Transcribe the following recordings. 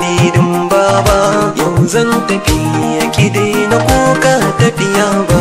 dinin baba. Yau zan tafi ya kide na kuka tafiya ba.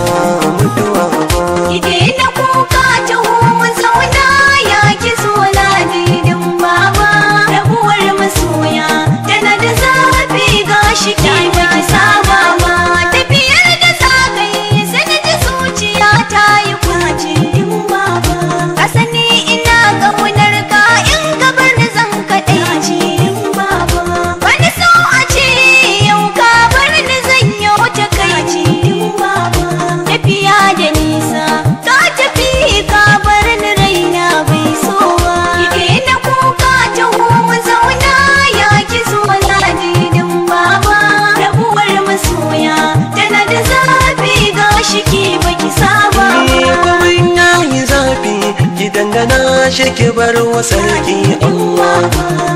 tashi ki bar wa sarki umma.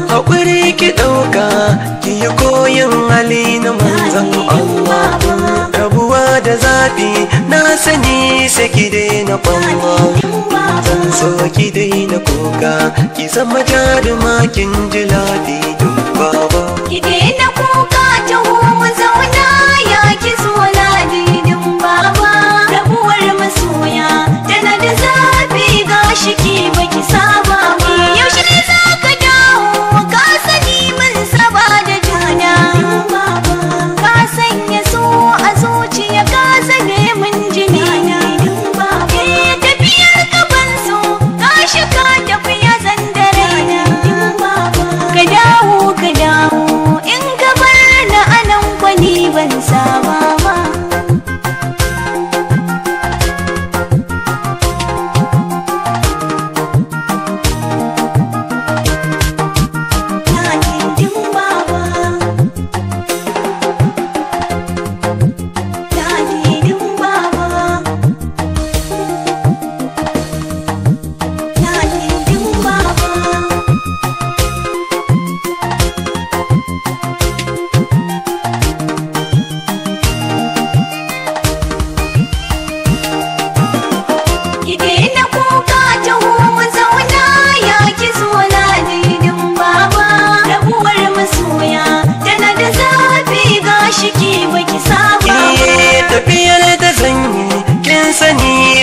Haƙuri ki ɗauka ki yi koyin hali na manzan Allah rabuwa da zafi na sani sai ki daina kwanwa zan so ki daina koka ki zama jarumakin jiladi lafiya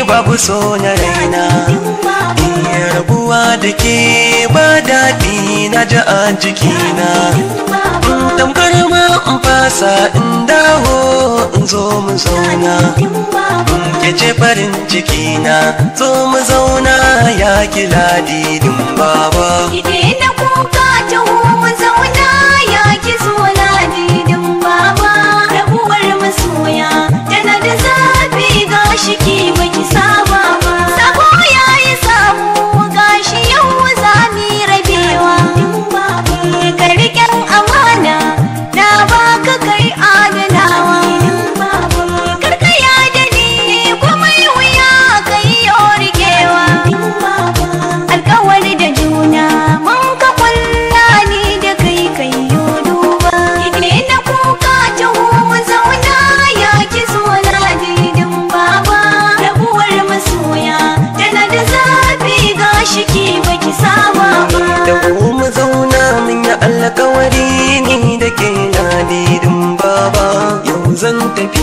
babu soyayya na raina rabuwa da ke ba daɗi na ji a jikina. Tamkar ma in fasa in dawo in zo mu zauna. Ke ce farin cikina zo mu zauna ya ki ladidin baba. and tafi